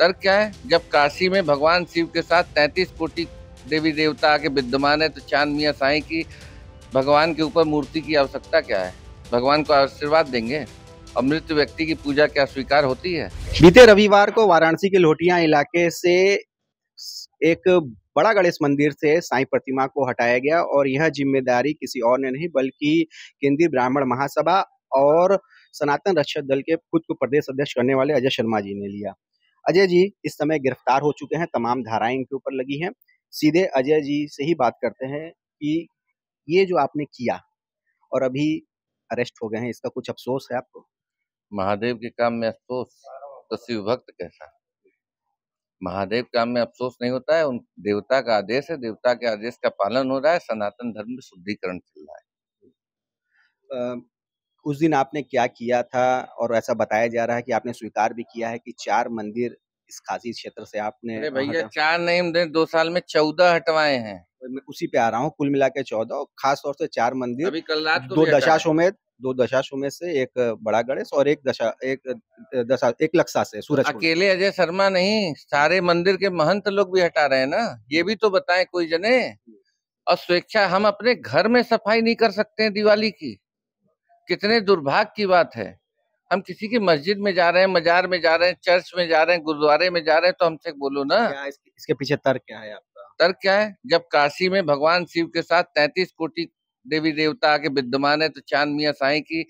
तर्क क्या है। जब काशी में भगवान शिव के साथ तैतीस कोटि देवी देवता आके विद्यमान है तो चाँद मियाँ साई की, भगवान के ऊपर मूर्ति की आवश्यकता क्या है? भगवान को आशीर्वाद देंगे? और मृत व्यक्ति की पूजा क्या स्वीकार होती है? बीते रविवार को वाराणसी के लोटिया इलाके से एक बड़ा गणेश मंदिर से साईं प्रतिमा को हटाया गया और यह ज़िम्मेदारी किसी और ने नहीं, बल्कि केंद्रीय ब्राह्मण महासभा और सनातन रक्षक दल के खुद को प्रदेश अध्यक्ष करने वाले अजय शर्मा जी ने लिया। अजय जी इस समय गिरफ़्तार हो चुके हैं तमाम धाराएँ इनके ऊपर लगी हैं। सीधे अजय जी से ही बात करते हैं कि ये जो आपने किया और अभी अरेस्ट हो गए हैं इसका कुछ अफसोस है आपको? महादेव के काम में अफसोस तो शिव भक्त कैसा महादेव काम में अफसोस नहीं होता है उन देवता का आदेश है देवता के आदेश का पालन हो रहा है सनातन धर्म में शुद्धिकरण चल रहा है। उस दिन आपने क्या किया था और ऐसा बताया जा रहा है कि आपने स्वीकार भी किया है कि चार मंदिर इस खासी क्षेत्र से आपने भैया चार नहीं हमने दो साल में चौदह हटवाए हैं। मैं उसी पे आ रहा हूँ कुल मिला के चौदह खास तौर से चार मंदिर। अभी कल रात दो दशाशों में दो दशाशों में से एक बड़ा गणेश और एक दशा एक दशा एक लक्षा से सूरज अकेले अजय शर्मा नहीं सारे मंदिर के महंत लोग भी हटा रहे हैं ना। ये भी तो बताए कोई जने। और स्वेच्छा हम अपने घर में सफ़ाई नहीं कर सकते हैं दिवाली की। कितने दुर्भाग्य की बात है। हम किसी की मस्जिद में जा रहे हैं मजार में जा रहे हैं चर्च में जा रहे हैं गुरुद्वारे में जा रहे हैं तो हमसे बोलो ना। क्या इसके पीछे तर्क क्या है आपका? तर्क क्या है? जब काशी में भगवान शिव के साथ तैतीस कोटि देवी देवता आके विद्यमान है तो चाँद मिया साई की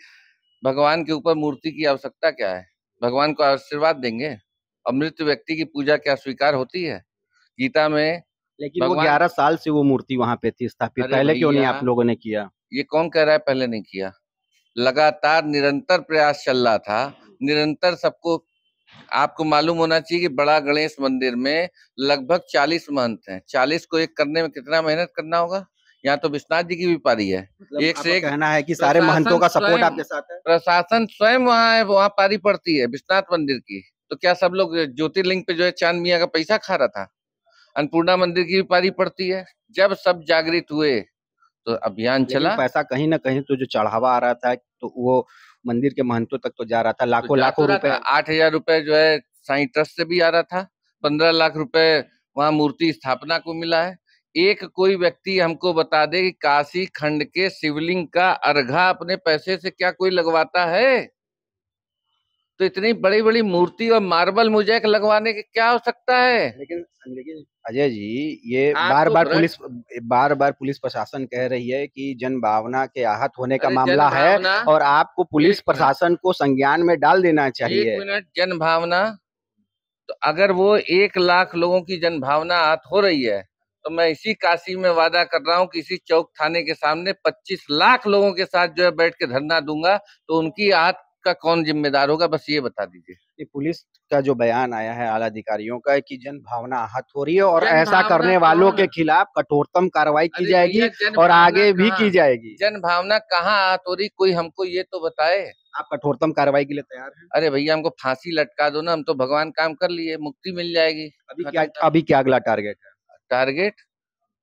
भगवान के ऊपर मूर्ति की आवश्यकता क्या है? भगवान को आशीर्वाद देंगे? और मृत व्यक्ति की पूजा क्या स्वीकार होती है? गीता में लेकिन वो ग्यारह साल से वो मूर्ति वहाँ पे थी स्थापित पहले क्यों नहीं आप लोगों ने किया? ये कौन कह रहा है? पहले नहीं किया। लगातार निरंतर प्रयास चल रहा था। निरंतर सबको आपको मालूम होना चाहिए कि बड़ा गणेश मंदिर में लगभग चालीस महंत हैं। चालीस को एक करने में कितना मेहनत करना होगा? यहाँ तो विश्वनाथ जी की भी पारी है। मतलब एक से एक कहना है कि सारे महंतों का सपोर्ट आपके साथ है? प्रशासन स्वयं वहाँ है वहाँ पारी पड़ती है विश्वनाथ मंदिर की। तो क्या सब लोग ज्योतिर्लिंग पे जो है चाँद मिया का पैसा खा रहा था? अन्नपूर्णा मंदिर की भी पारी पड़ती है। जब सब जागृत हुए तो अभियान चला। पैसा कहीं ना कहीं तो जो चढ़ावा आ रहा था तो वो मंदिर के महंतो तक तो जा रहा था तो लाखों तो लाखों रुपए। आठ हज़ार रुपए जो है साई ट्रस्ट से भी आ रहा था पंद्रह लाख रुपए वहाँ मूर्ति स्थापना को मिला है। एक कोई व्यक्ति हमको बता दे कि काशी खंड के शिवलिंग का अर्घा अपने पैसे से क्या कोई लगवाता है? तो इतनी बड़ी बड़ी मूर्ति और मार्बल मुझे लगवाने की क्या हो सकता है? लेकिन लेकिन अजय जी ये बार तो बार पुलिस बार बार पुलिस प्रशासन कह रही है कि जन भावना के आहत होने का मामला है और आपको पुलिस प्रशासन को संज्ञान में डाल देना चाहिए। एक मिनट जन भावना तो अगर वो एक लाख लोगों की जन भावना आहत हो रही है तो मैं इसी काशी में वादा कर रहा हूँ कि इसी चौक थाने के सामने 25 लाख लोगों के साथ जो है बैठ के धरना दूँगा तो उनकी आहत का कौन जिम्मेदार होगा? बस ये बता दीजिए। ये पुलिस का जो बयान आया है आला अधिकारियों का कि जन भावना आहत हो रही है और ऐसा करने वालों के खिलाफ कठोरतम कार्रवाई की जाएगी और आगे भी की जाएगी। जन भावना कहाँ आहत हो रही? कोई हमको ये तो बताए। आप कठोरतम कार्रवाई के लिए तैयार हैं। अरे भैया हमको फांसी लटका दो ना हम तो भगवान काम कर लिए मुक्ति मिल जाएगी। अभी क्या अभी क्या अगला टारगेट है? टारगेट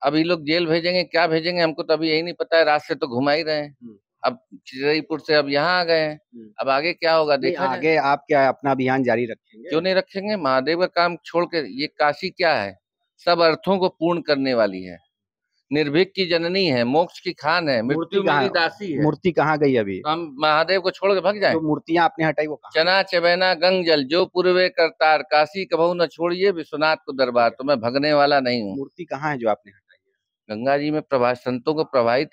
अभी लोग जेल भेजेंगे क्या भेजेंगे? हमको तो अभी यही नहीं पता है रात से तो घुमा ही रहे हैं। हम्म। अब चिरईपुर से अब यहाँ आ गए हैं। हम्म। अब आगे क्या होगा देखा आगे आप क्या अपना अभियान जारी रखेंगे? क्यों नहीं रखेंगे? महादेव का काम छोड़ के ये काशी क्या है? सब अर्थों को पूर्ण करने वाली है। निर्भीक की जननी है मोक्ष की खान है मृत्यु मेरी दासी है। मूर्ति कहाँ गई अभी? तो हम महादेव को छोड़ के भग जाए। मूर्तियाँ आपने हटाई वो चना चबैना गंग जल जो पूर्वे करतार काशी कबू न छोड़िए विश्वनाथ को दरबार तो मैं भगने वाला नहीं हूँ। मूर्ति कहाँ है जो आपने गंगा जी में प्रभा संतों को प्रभावित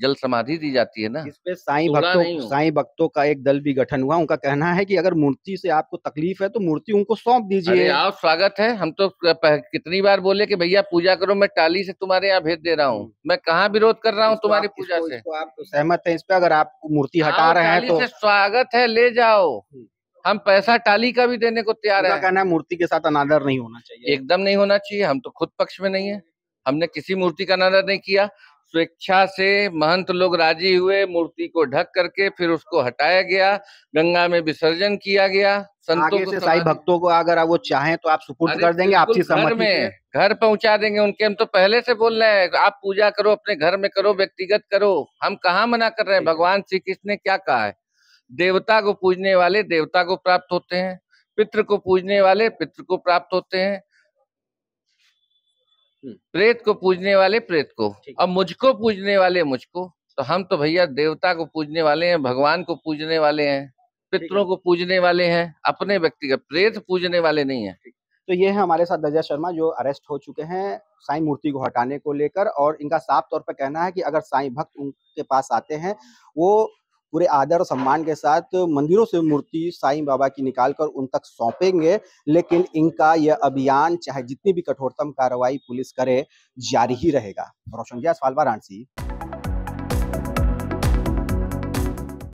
जल समाधि दी जाती है ना? इसपे साईं भक्तों साईं भक्तों का एक दल भी गठन हुआ उनका कहना है कि अगर मूर्ति से आपको तकलीफ़ है तो मूर्ति उनको सौंप दीजिए। आप स्वागत है। हम तो कितनी बार बोले कि भैया पूजा करो मैं टाली से तुम्हारे यहाँ भेज दे रहा हूँ। हम्म। मैं कहाँ विरोध कर रहा हूँ तुम्हारी पूजा से? आप सहमत है इस पे अगर आप मूर्ति हटा रहे हैं तो स्वागत है ले जाओ। हम्म। हम पैसा टाली का भी देने को तैयार है। कहना मूर्ति के साथ अनादर नहीं होना चाहिए। एकदम नहीं होना चाहिए हम तो खुद पक्ष में नहीं है। हमने किसी मूर्ति का नज़र नहीं किया। स्वेच्छा से महंत लोग राज़ी हुए मूर्ति को ढक करके फिर उसको हटाया गया गंगा में विसर्जन किया गया संतों को साई भक्तों को अगर वो चाहें तो आप सुपुर्द कर देंगे आपसी घर में घर पहुँचा देंगे उनके हम तो पहले से बोल रहे हैं आप पूजा करो अपने घर में करो व्यक्तिगत करो हम कहाँ मना कर रहे हैं? भगवान श्री कृष्ण ने क्या कहा है? देवता को पूजने वाले देवता को प्राप्त होते हैं पितृ को पूजने वाले पितृ को प्राप्त होते हैं। प्रेत को पूजने वाले प्रेत को। अब मुझको पूजने वाले मुझको तो हम तो भैया देवता को पूजने वाले हैं भगवान को पूजने वाले हैं पितरों को पूजने वाले हैं अपने व्यक्तिगत प्रेत पूजने वाले नहीं है। तो ये है हमारे साथ दजा शर्मा जो अरेस्ट हो चुके हैं साईं मूर्ति को हटाने को लेकर और इनका साफ़ तौर पर कहना है कि अगर साईं भक्त उनके पास आते हैं वो पूरे आदर और सम्मान के साथ मंदिरों से मूर्ति साईं बाबा की निकालकर उन तक सौंपेंगे। लेकिन इनका यह अभियान चाहे जितनी भी कठोरतम कार्रवाई पुलिस करे, जारी ही रहेगा। रोशन जायसवाल वाराणसी